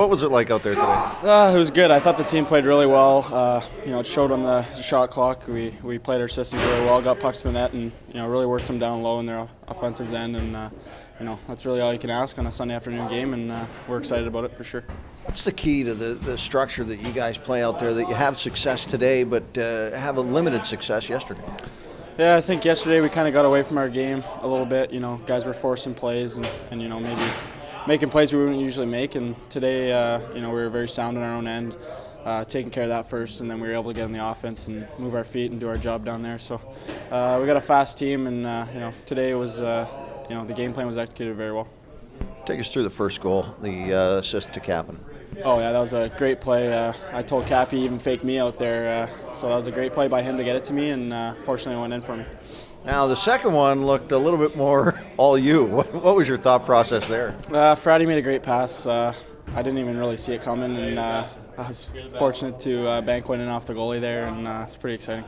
what was it like out there today? Uh, it was good. I thought the team played really well. Uh, you know, it showed on the shot clock. We we played our system really well, got pucks to the net, and you know really worked them down low in their offensive end. And uh, you know that's really all you can ask on a Sunday afternoon game, and uh, we're excited about it for sure. What's the key to the, the structure that you guys play out there that you have success today, but uh, have a limited success yesterday? Yeah, I think yesterday we kind of got away from our game a little bit. You know, guys were forcing plays and, and you know maybe making plays we wouldn't usually make. And today, uh, you know, we were very sound on our own end, uh, taking care of that first, and then we were able to get in the offense and move our feet and do our job down there. So uh, we got a fast team, and uh, you know, today was, uh, you know, the game plan was executed very well. Take us through the first goal, the uh, assist to Kapanen. Oh yeah, that was a great play. Uh, I told Cappy even fake me out there, uh, so that was a great play by him to get it to me, and uh, fortunately it went in for me. Now the second one looked a little bit more all you. What, what was your thought process there? Uh, Friday made a great pass. Uh, I didn't even really see it coming, and uh, I was fortunate to uh, bank one in off the goalie there, and uh, it's pretty exciting.